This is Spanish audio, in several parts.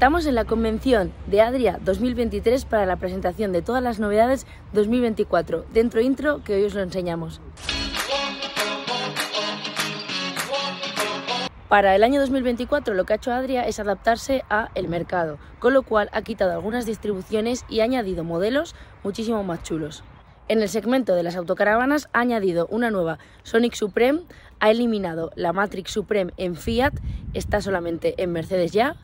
Estamos en la convención de Adria 2023 para la presentación de todas las novedades 2024. Dentro intro que hoy os lo enseñamos. Para el año 2024 lo que ha hecho Adria es adaptarse a el mercado, con lo cual ha quitado algunas distribuciones y ha añadido modelos muchísimo más chulos. En el segmento de las autocaravanas ha añadido una nueva Sonic Supreme, ha eliminado la Matrix Supreme en Fiat, está solamente en Mercedes ya.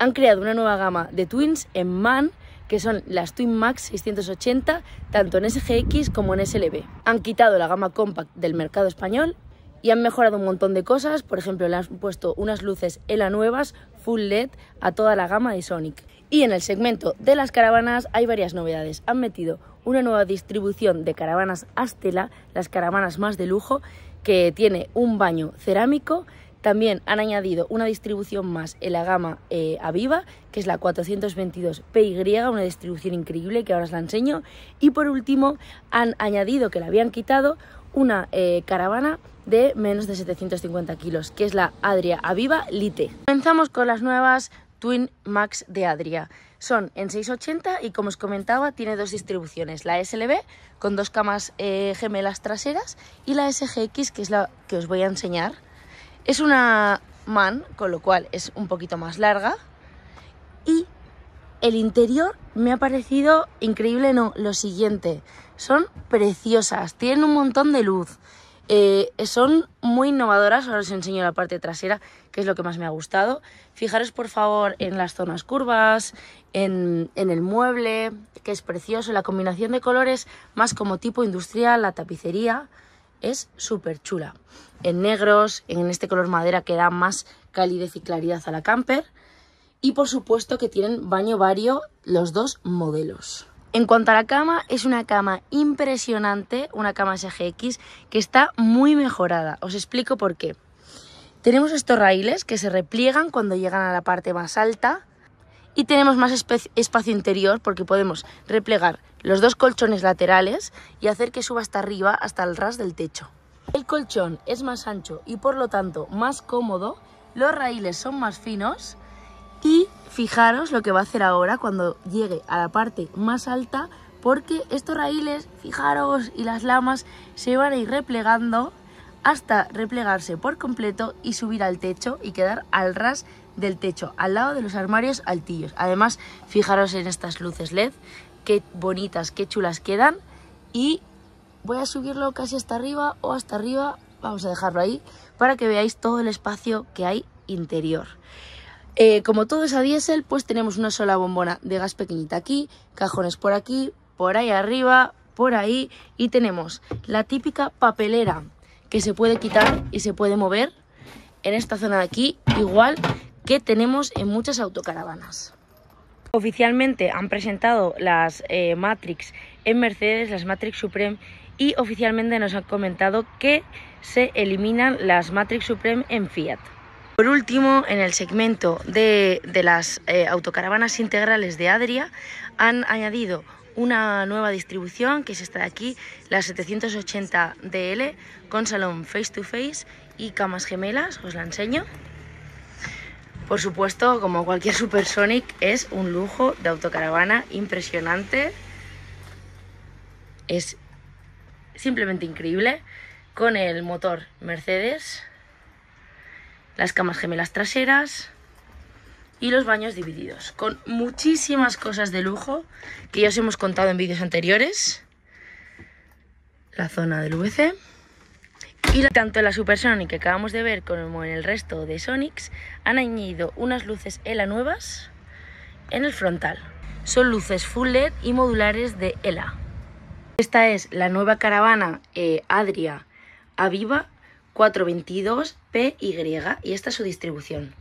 Han creado una nueva gama de Twins en MAN, que son las Twin Max 680, tanto en SGX como en SLB. Han quitado la gama compact del mercado español y han mejorado un montón de cosas, por ejemplo, le han puesto unas luces ELA nuevas, full LED, a toda la gama de Sonic. Y en el segmento de las caravanas hay varias novedades. Han metido una nueva distribución de caravanas Astela, las caravanas más de lujo, que tiene un baño cerámico. También han añadido una distribución más en la gama eh, Aviva, que es la 422 PY, una distribución increíble que ahora os la enseño. Y por último, han añadido, que la habían quitado, una eh, caravana de menos de 750 kilos, que es la Adria Aviva Lite. Comenzamos con las nuevas Twin Max de Adria. Son en 680 y como os comentaba tiene dos distribuciones, la SLB con dos camas eh, gemelas traseras y la SGX que es la que os voy a enseñar. Es una MAN, con lo cual es un poquito más larga y el interior me ha parecido increíble, no, lo siguiente, son preciosas, tienen un montón de luz. Eh, son muy innovadoras, ahora os enseño la parte trasera, que es lo que más me ha gustado. Fijaros por favor en las zonas curvas, en, en el mueble, que es precioso, la combinación de colores más como tipo industrial, la tapicería, es súper chula. En negros, en este color madera que da más calidez y claridad a la camper. Y por supuesto que tienen baño vario los dos modelos. En cuanto a la cama, es una cama impresionante, una cama SGX que está muy mejorada. Os explico por qué. Tenemos estos raíles que se repliegan cuando llegan a la parte más alta y tenemos más espacio interior porque podemos replegar los dos colchones laterales y hacer que suba hasta arriba, hasta el ras del techo. El colchón es más ancho y por lo tanto más cómodo, los raíles son más finos y fijaros lo que va a hacer ahora cuando llegue a la parte más alta porque estos raíles, fijaros, y las lamas se van a ir replegando hasta replegarse por completo y subir al techo y quedar al ras del techo, al lado de los armarios altillos. Además, fijaros en estas luces LED, qué bonitas, qué chulas quedan y voy a subirlo casi hasta arriba o hasta arriba, vamos a dejarlo ahí, para que veáis todo el espacio que hay interior. Eh, como todo es a diésel, pues tenemos una sola bombona de gas pequeñita aquí, cajones por aquí, por ahí arriba, por ahí y tenemos la típica papelera que se puede quitar y se puede mover en esta zona de aquí, igual que tenemos en muchas autocaravanas. Oficialmente han presentado las eh, Matrix en Mercedes, las Matrix Supreme, y oficialmente nos han comentado que se eliminan las Matrix Supreme en Fiat. Por último, en el segmento de, las eh, autocaravanas integrales de Adria han añadido una nueva distribución que es esta de aquí, la 780 DL con salón face to face y camas gemelas, os la enseño. Por supuesto, como cualquier Supersonic, es un lujo de autocaravana impresionante. Es simplemente increíble con el motor Mercedes las camas gemelas traseras y los baños divididos, con muchísimas cosas de lujo que ya os hemos contado en vídeos anteriores. La zona del VC. Y tanto en la Supersonic que acabamos de ver como en el resto de Sonics han añadido unas luces ELA nuevas en el frontal. Son luces full LED y modulares de ELA. Esta es la nueva caravana eh, Adria Aviva 422 PY y esta es su distribución.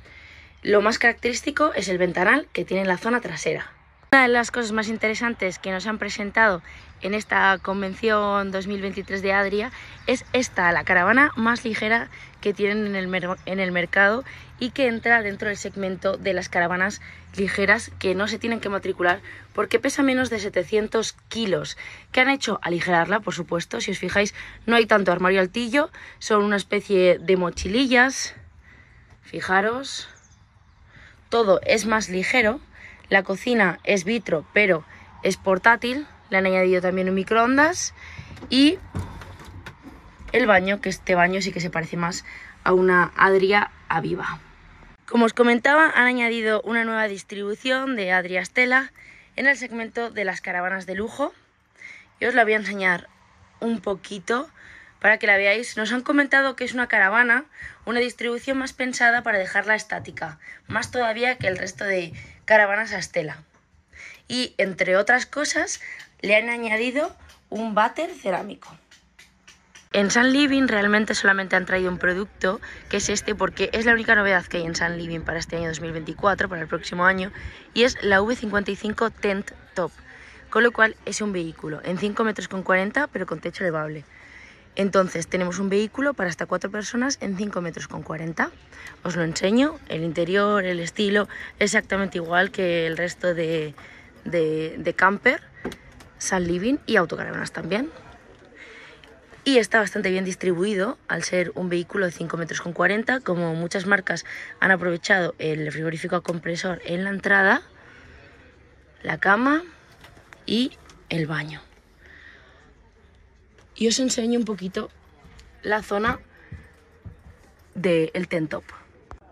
Lo más característico es el ventanal que tiene en la zona trasera. Una de las cosas más interesantes que nos han presentado en esta convención 2023 de Adria es esta, la caravana más ligera que tienen en el, en el mercado y que entra dentro del segmento de las caravanas ligeras que no se tienen que matricular porque pesa menos de 700 kilos. ¿Qué han hecho? Aligerarla, por supuesto. Si os fijáis, no hay tanto armario altillo, son una especie de mochilillas. Fijaros todo es más ligero. La cocina es vitro, pero es portátil. Le han añadido también un microondas. Y el baño, que este baño sí que se parece más a una Adria Aviva. Como os comentaba, han añadido una nueva distribución de Adria Stella en el segmento de las caravanas de lujo. Y os la voy a enseñar un poquito para que la veáis. Nos han comentado que es una caravana, una distribución más pensada para dejarla estática, más todavía que el resto de caravanas a estela. Y entre otras cosas, le han añadido un váter cerámico. En San Living realmente solamente han traído un producto, que es este, porque es la única novedad que hay en San Living para este año 2024, para el próximo año, y es la V55 Tent Top, con lo cual es un vehículo en 5 metros con 40, pero con techo elevable. Entonces tenemos un vehículo para hasta cuatro personas en 5 metros con 40. Os lo enseño, el interior, el estilo, exactamente igual que el resto de, de, camper, Sun Living y autocaravanas también. Y está bastante bien distribuido al ser un vehículo de 5 metros con 40, como muchas marcas han aprovechado el frigorífico compresor en la entrada, la cama y el baño y os enseño un poquito la zona del el tent top.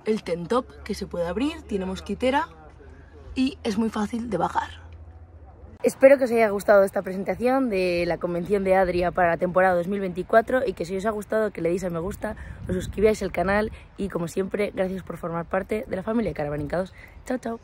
El tent top que se puede abrir, tiene mosquitera y es muy fácil de bajar. Espero que os haya gustado esta presentación de la convención de Adria para la temporada 2024 y que si os ha gustado que le deis a me gusta, os suscribáis al canal y como siempre, gracias por formar parte de la familia de. Chao, chao.